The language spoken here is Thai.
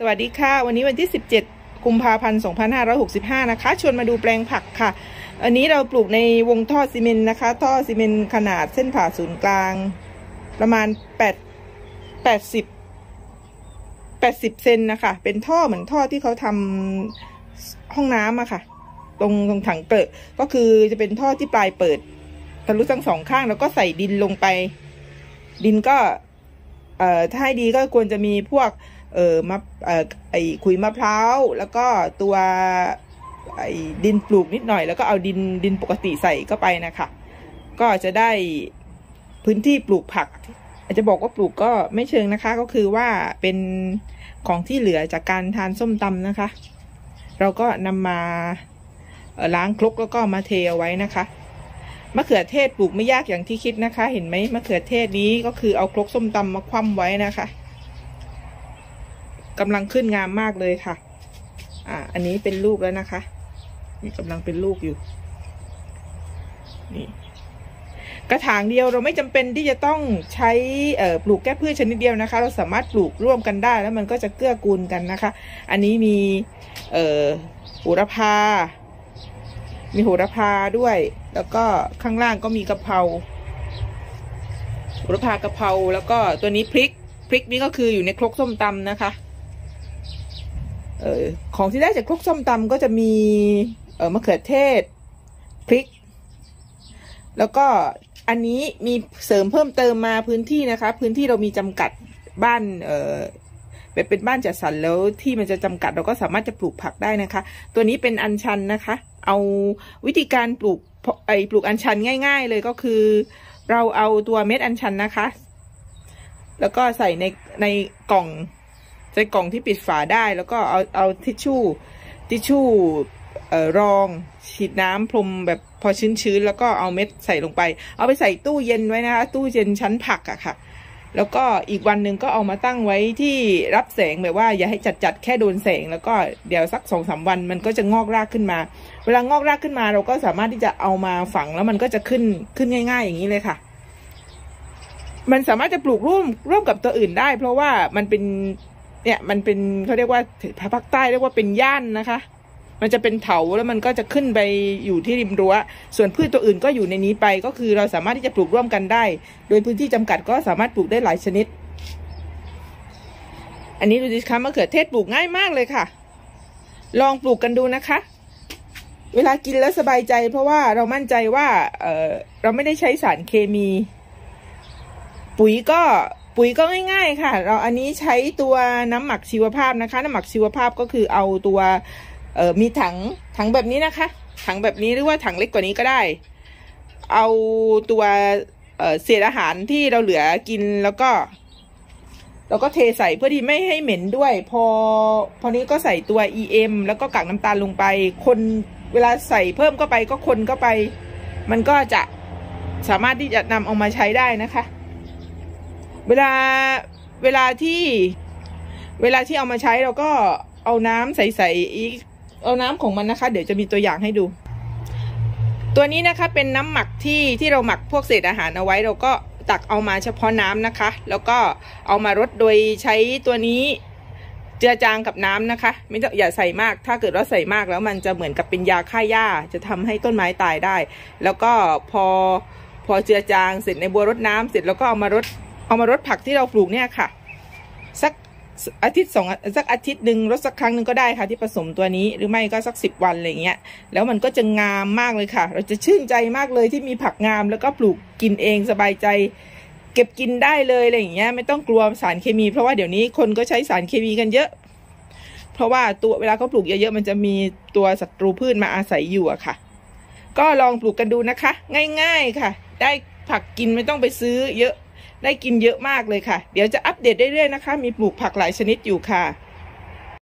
สวัสดีค่ะ วันนี้วันที่ 17 กุมภาพันธ์ 2565 นะคะ ชวนมาดูแปลงผักค่ะ อันนี้เราปลูกในวงท่อซีเมนต์นะคะ ท่อซีเมนต์ขนาดเส้นผ่าศูนย์กลาง ประมาณ 8 80 80 เซนนะคะ เป็นท่อเหมือนท่อที่เขาทำห้องน้ำอะค่ะ ตรงตรงถังเปิดก็คือจะเป็นท่อที่ปลายเปิดทะลุทั้งสองข้าง แล้วก็ใส่ดินลงไป ดินก็ เอ่อถ้าให้ดีก็ควรจะมีพวก เออมะเออไอขุยมะพร้าวแล้วก็ตัวไอดินปลูกนิดหน่อย แล้วก็เอาดินดินปกติใส่เข้าไปนะคะก็จะได้พื้นที่ปลูกผัก อาจจะบอกว่าปลูกก็ไม่เชิงนะคะ ก็คือว่าเป็นของที่เหลือจากการทานส้มตำนะคะ เราก็นำมาล้างครกแล้วก็มาเทเอาไว้นะคะมะเขือเทศปลูกไม่ยากอย่างที่คิดนะคะ เห็นไหมมะเขือเทศนี้ก็คือเอาครกส้มตำมาคว่ำไว้นะคะ กำลังขึ้นงามมากเลยค่ะ อ่า อันนี้เป็นลูกแล้วนะคะ นี่กำลังเป็นลูกอยู่ นี่กระถางเดียวเราไม่จำเป็นที่จะต้องใช้เอ่อปลูกแก้พืชชนิดเดียวนะคะ เราสามารถปลูกร่วมกันได้แล้วมันก็จะเกื้อกูลกันนะคะ อันนี้มีเอ่อโหระพา มีโหระพาด้วย แล้วก็ข้างล่างก็มีกะเพราโหระพากะเพราแล้วก็ตัวนี้พริกพริกนี้ก็คืออยู่ในครกส้มตำนะคะ เออของที่ได้จากครกส้มตำก็จะมีเออมะเขือเทศพริก แล้วก็อันนี้มีเสริมเพิ่มเติมมาพื้นที่นะคะ พื้นที่เรามีจำกัดบ้านเออเป็นบ้านจัดสรรแล้วที่มันจะจำกัดเราก็สามารถจะปลูกผักได้นะคะ ตัวนี้เป็นอัญชันนะคะ เอาวิธีการปลูกไอปลูกอัญชันง่าย ๆ เลยก็คือ เราเอาตัวเม็ดอัญชันนะคะ แล้วก็ใส่ในในกล่อง ใส่กล่องที่ปิดฝาได้แล้วก็เอาเอาทิชชู่ทิชชู่เอ่อรองฉีดน้ำพรมแบบพอชื้นๆแล้วก็เอาเม็ดใส่ลงไป เอาไปใส่ตู้เย็นไว้นะคะ ตู้เย็นชั้นผักอะค่ะ แล้วก็อีกวันหนึ่งก็เอามาตั้งไว้ที่รับแสงแบบว่าอย่าให้จัดจัดแค่โดนแสง แล้วก็เดี๋ยวสักสองสาวันมันก็จะงอกรากขึ้นมา เวลางอกรากขึ้นมา เราก็สามารถที่จะเอามาฝังแล้วมันก็จะขึ้นขึ้นง่าย ๆ อย่างนี้เลยค่ะ มันสามารถจะปลูกร่วมร่วมกับตัวอื่นได้ เพราะว่ามันเป็น เนี่ยมันเป็นเขาเรียกว่าภาคใต้เรียกว่าเป็นย่านนะคะ มันจะเป็นเถาแล้วมันก็จะขึ้นไปอยู่ที่ริมรั้ว ส่วนพืชตัวอื่นก็อยู่ในนี้ไปก็คือเราสามารถที่จะปลูกร่วมกันได้ โดยพื้นที่จำกัดก็สามารถปลูกได้หลายชนิด อันนี้ดูดิคะมะเขือเทศปลูกง่ายมากเลยค่ะ ลองปลูกกันดูนะคะ เวลากินแล้วสบายใจ เพราะว่าเรามั่นใจว่าเออเราไม่ได้ใช้สารเคมี ปุ๋ยก็ ปุ๋ยก็ง่าย ๆ ค่ะ เราอันนี้ใช้ตัวน้ำหมักชีวภาพนะคะ น้ำหมักชีวภาพก็คือเอาตัวมีถังถังแบบนี้นะคะ ถังแบบนี้หรือว่าถังเล็กกว่านี้ก็ได้ เอาตัวเเศษอาหารที่เราเหลือกินแล้วก็เราก็เทใส่เพื่อที่ไม่ให้เหม็นด้วย พอพอนี้ก็ใส่ตัว EM แล้วก็กากน้ำตาลลงไป คนเวลาใส่เพิ่มเข้าไปก็คนเข้าไป มันก็จะสามารถที่จะนำเอามาใช้ได้นะคะ เวลาเวลาที่เวลาที่เอามาใช้เราก็เอาน้ำใสๆอีกเอาน้ำของมันนะคะ เดี๋ยวจะมีตัวอย่างให้ดู ตัวนี้นะคะเป็นน้ำหมักที่ที่เราหมักพวกเศษอาหารเอาไว้เราก็ตักเอามาเฉพาะน้ำนะคะ แล้วก็เอามารดโดยใช้ตัวนี้เจือจางกับน้ำนะคะ ไม่ต้องอย่าใส่มาก ถ้าเกิดว่าใส่มากแล้วมันจะเหมือนกับเป็นยาฆ่าหญ้า จะทำให้ต้นไม้ตายได้ แล้วก็พอพอเจือจางเสร็จในบัวรดน้ำเสร็จแล้วก็เอามารด เอามารดผักที่เราปลูกเนี่ยค่ะ สักอาทิตย์สองสักอาทิตย์หนึ่งรดสักครั้งหนึ่งก็ได้ค่ะที่ผสมตัวนี้หรือไม่ก็สักสิบวันอะไรเงี้ยแล้วมันก็จะงามมากเลยค่ะ เราจะชื่นใจมากเลยที่มีผักงาม แล้วก็ปลูกกินเองสบายใจ เก็บกินได้เลยอะไรอย่างเงี้ยไม่ต้องกลัวสารเคมี เพราะว่าเดี๋ยวนี้คนก็ใช้สารเคมีกันเยอะ เพราะว่าตัวเวลาเขาปลูกเยอะๆมันจะมีตัวศัตรูพืชมาอาศัยอยู่อะค่ะ ก็ลองปลูกกันดูนะคะ ง่าย ๆค่ะ ได้ผักกินไม่ต้องไปซื้อเยอะ ได้กินเยอะมากเลยค่ะ เดี๋ยวจะอัปเดตเรื่อยๆนะคะ มีปลูกผักหลายชนิดอยู่ค่ะ